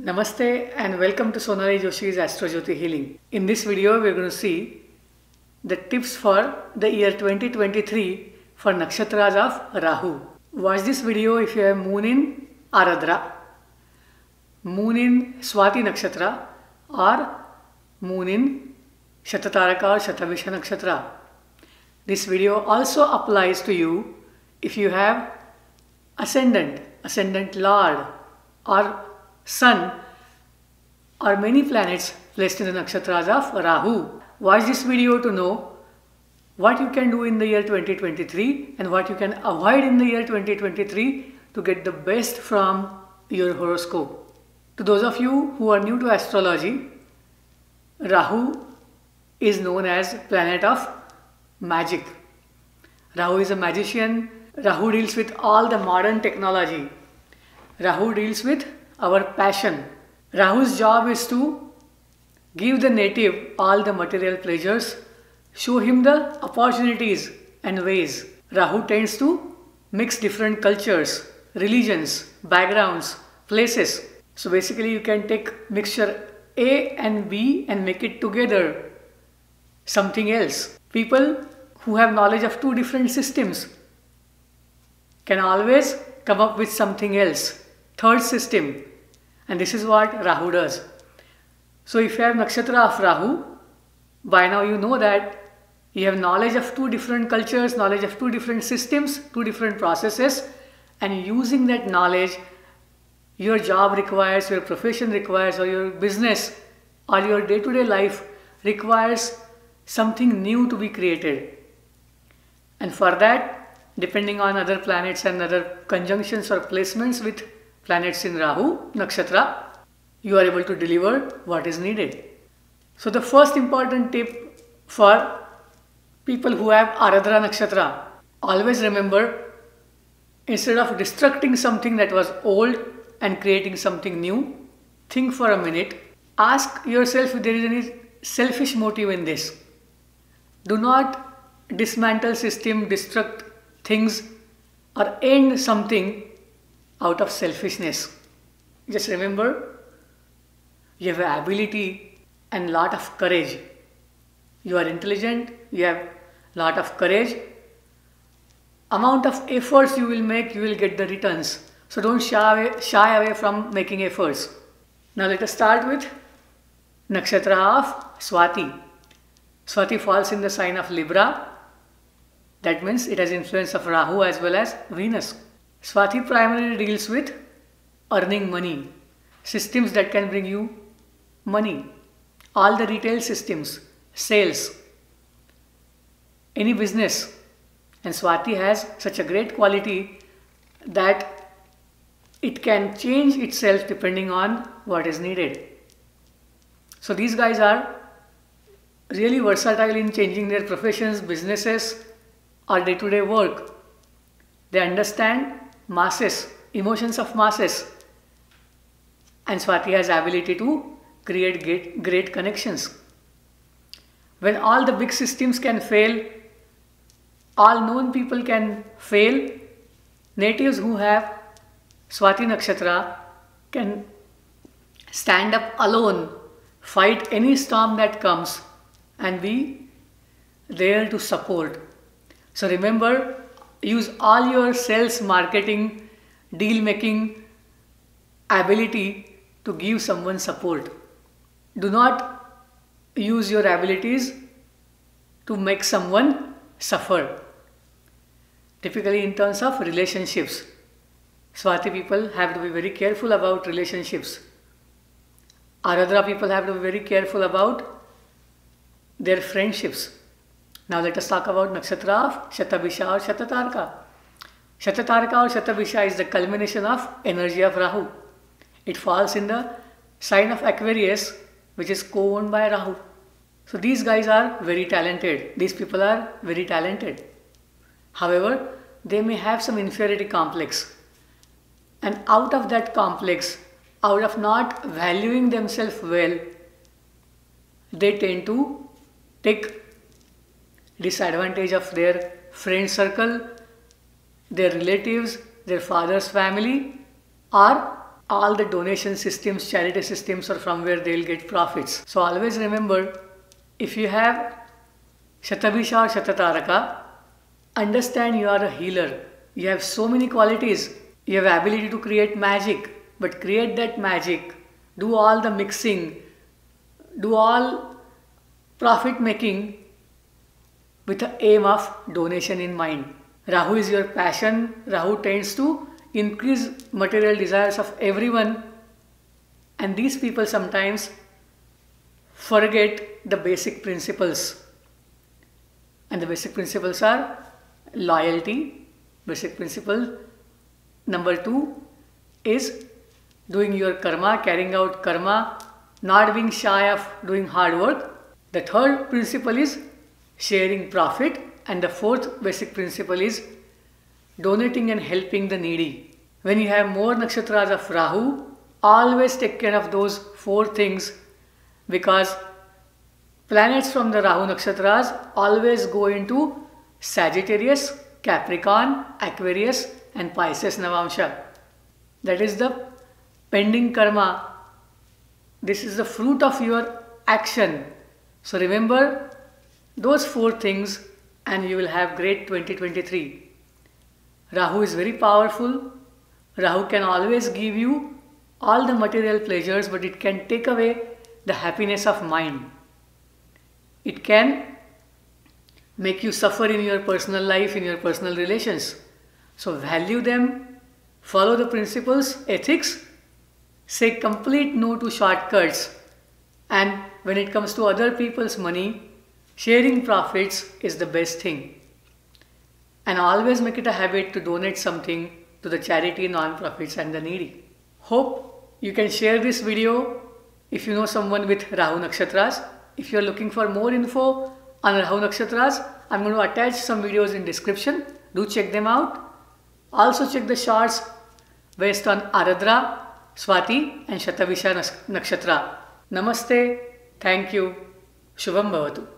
Namaste and welcome to Sonali Joshi's Astrojyoti Healing. In this video, we're going to see the tips for the year 2023 for nakshatras of Rahu. Watch this video if you have moon in Ardra, moon in Swati Nakshatra, or moon in Shatataraka or Shatabhisha Nakshatra. This video also applies to you if you have ascendant, ascendant lord, or sun, or many planets placed in the nakshatras of Rahu. Watch this video to know what you can do in the year 2023 and what you can avoid in the year 2023 to get the best from your horoscope. To those of you who are new to astrology, Rahu is known as planet of magic. Rahu is a magician. Rahu deals with all the modern technology. Rahu deals with our passion. Rahu's job is to give the native all the material pleasures, show him the opportunities and ways. Rahu tends to mix different cultures, religions, backgrounds, places. So basically you can take mixture A and B and make it together something else. People who have knowledge of two different systems can always come up with something else, third system. And this is what Rahu does. So if you have nakshatra of Rahu, by now you know that you have knowledge of two different cultures, knowledge of two different systems, two different processes, and using that knowledge, your job requires, your profession requires, or your business or your day to day life requires something new to be created. And for that, depending on other planets and other conjunctions or placements with planets in Rahu, Nakshatra, you are able to deliver what is needed. So, the first important tip for people who have Ardra Nakshatra always remember instead of destructing something that was old and creating something new, think for a minute. Ask yourself if there is any selfish motive in this. Do not dismantle system, destruct things or end something out of selfishness. Just remember you have ability and lot of courage. You are intelligent, you have lot of courage. Amount of efforts you will make, you will get the returns. So don't shy away, shy away from making efforts. Now let us start with nakshatra of Swati. Swati falls in the sign of Libra. That means it has influence of Rahu as well as Venus. Swati primarily deals with earning money, systems that can bring you money, all the retail systems, sales, any business. And Swati has such a great quality that it can change itself depending on what is needed. So these guys are really versatile in changing their professions, businesses, or day to day work. They understand masses, emotions of masses. And Swati has ability to create great, great connections. When all the big systems can fail, all known people can fail, natives who have Swati Nakshatra can stand up alone, fight any storm that comes, and be there to support. So remember, use all your sales, marketing, deal making ability to give someone support. Do not use your abilities to make someone suffer. Typically, in terms of relationships, Swati people have to be very careful about relationships. Ardra people have to be very careful about their friendships. Now let us talk about nakshatra of Shatabhisha or Shatatarka. Shatatarka or Shatabhisha is the culmination of energy of Rahu. It falls in the sign of Aquarius, which is co-owned by Rahu. So these guys are very talented. These people are very talented. However, they may have some inferiority complex. And out of that complex, out of not valuing themselves well, they tend to take disadvantage of their friend circle, their relatives, their father's family, or all the donation systems, charity systems, or from where they'll get profits. So always remember if you have Shatabhisha or Shatataraka, understand you are a healer. You have so many qualities. You have ability to create magic, but create that magic. Do all the mixing. Do all profit making with the aim of donation in mind. Rahu is your passion. Rahu tends to increase material desires of everyone and these people sometimes forget the basic principles and the basic principles are loyalty basic principle number 2 is doing your karma carrying out karma not being shy of doing hard work the third principle is sharing profit and the fourth basic principle is donating and helping the needy. When you have more nakshatras of Rahu, always take care of those four things because planets from the Rahu nakshatras always go into Sagittarius, Capricorn, Aquarius and Pisces Navamsha. That is the pending karma. This is the fruit of your action. So remember those four things and you will have great 2023. Rahu is very powerful. Rahu can always give you all the material pleasures, but it can take away the happiness of mind. It can make you suffer in your personal life, in your personal relations. So value them, follow the principles, ethics, say complete no to shortcuts. And when it comes to other people's money, sharing profits is the best thing and always make it a habit to donate something to the charity, non-profits and the needy. Hope you can share this video if you know someone with Rahu Nakshatras. If you are looking for more info on Rahu Nakshatras, I'm going to attach some videos in description. Do check them out. Also check the charts based on Ardra, Swati and Shatabhisha Nakshatra. Namaste. Thank you. Shubham Bhavatu.